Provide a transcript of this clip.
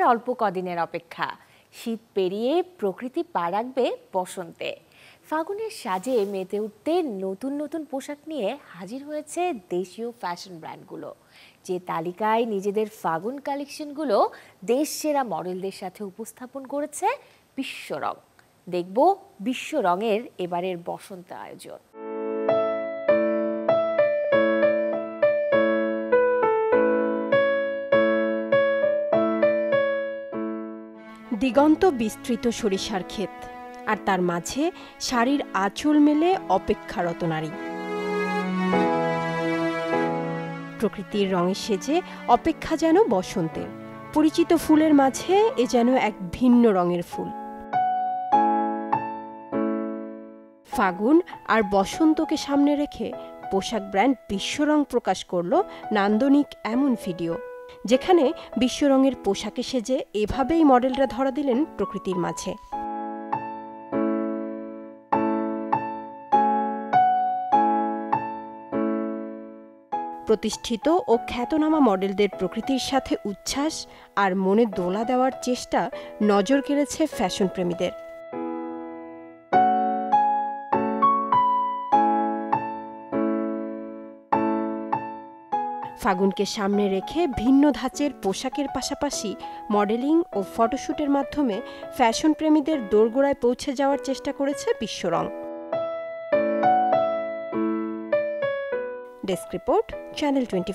আর অল্প কদিনের অপেক্ষা। শীত পেরিয়ে প্রকৃতি পা রাখবে বসন্তে। ফাগুনের সাজে মেতে উঠতে নতুন নতুন পোশাক নিয়ে হাজির হয়েছে দেশীয় ফ্যাশন ব্র্যান্ডগুলো। যে তালিকায় নিজেদের ফাগুন কালেকশনগুলো দেশ সেরা মডেলদের সাথে উপস্থাপন করেছে বিশ্বরং। দেখব বিশ্ব রঙের এবারের বসন্ত আয়োজন। দিগন্ত বিস্তৃত সরিষার ক্ষেত, আর তার মাঝে শাড়ির আঁচল মেলে অপেক্ষারত নারী। প্রকৃতির রঙে সেজে অপেক্ষা যেন বসন্তের, পরিচিত ফুলের মাঝে এ যেন এক ভিন্ন রঙের ফুল। ফাগুন আর বসন্তকে সামনে রেখে পোশাক ব্র্যান্ড বিশ্বরং প্রকাশ করল নান্দনিক এমন ভিডিও। যেখানে বিশ্বরঙের পোশাকে সেজে এভাবেই মডেলরা ধরা দিলেন প্রকৃতির মাঝে। প্রতিষ্ঠিত ও খ্যাতনামা মডেলদের প্রকৃতির সাথে উচ্ছ্বাস আর মনে দোলা দেওয়ার চেষ্টা নজর কেড়েছে ফ্যাশন প্রেমীদের ফাগুনকে সামনে রেখে ভিন্ন ধাঁচের পোশাকের পাশাপাশি মডেলিং ও ফটোশ্যুটের মাধ্যমে ফ্যাশন প্রেমীদের দোরগোড়ায় পৌঁছে যাওয়ার চেষ্টা করেছে বিশ্বরং। Desk report, channel twenty